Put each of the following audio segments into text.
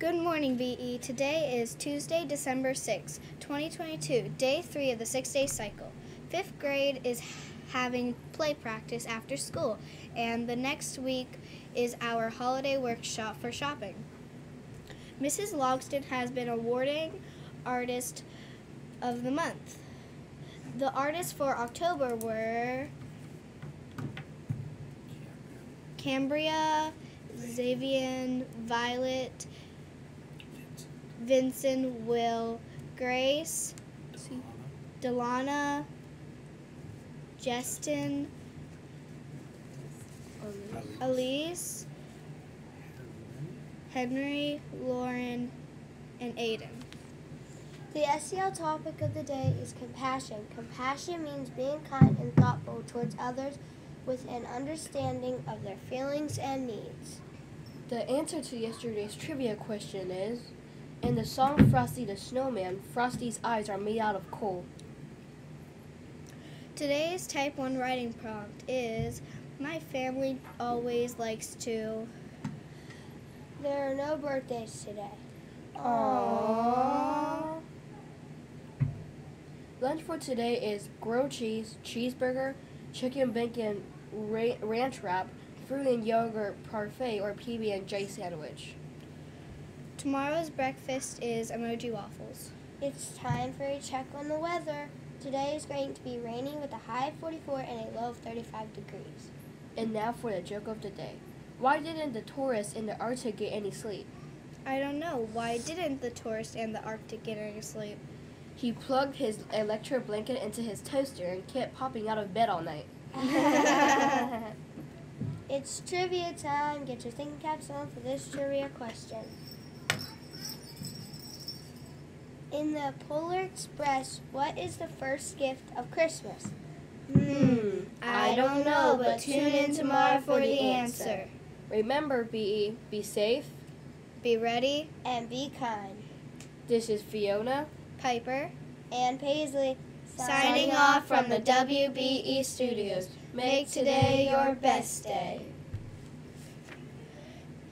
Good morning, BE. Today is Tuesday, December 6, 2022, day three of the six day cycle. Fifth grade is having play practice after school, and the next week is our holiday workshop for shopping. Mrs. Logston has been awarding Artist of the Month. The artists for October were Cambria, Xavier, Violet, Vincent, Will, Grace, Delana, Justin, Elise, Henry, Lauren, and Aiden. The SEL topic of the day is compassion. Compassion means being kind and thoughtful towards others with an understanding of their feelings and needs. The answer to yesterday's trivia question is In the song Frosty the Snowman, Frosty's eyes are made out of coal. Today's type 1 writing prompt is My family always likes to. There are no birthdays today. Aww. Lunch for today is grilled cheese, cheeseburger, chicken bacon ranch wrap, fruit and yogurt parfait, or PB and J sandwich. Tomorrow's breakfast is emoji waffles. It's time for a check on the weather. Today is going to be rainy with a high of 44 and a low of 35 degrees. And now for the joke of the day. Why didn't the tourist in the Arctic get any sleep? I don't know. Why didn't the tourist in the Arctic get any sleep? He plugged his electric blanket into his toaster and kept popping out of bed all night. It's trivia time. Get your thinking caps on for this trivia question. In the Polar Express, what is the first gift of Christmas? Hmm, I don't know, but tune in tomorrow for the answer. Remember, BE, be safe. Be ready, And be kind. This is Fiona. Piper. And Paisley. Signing off from the WBE studios. Make today your best day.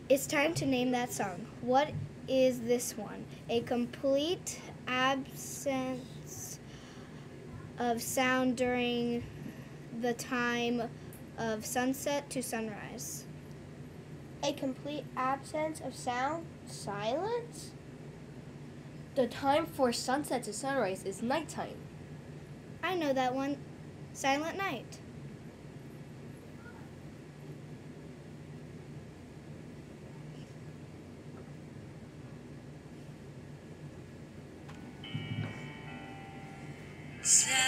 It's time to name that song. What is this one? A complete absence of sound during the time of sunset to sunrise. A complete absence of sound? Silence? The time for sunset to sunrise is nighttime. I know that one. Silent Night. Silent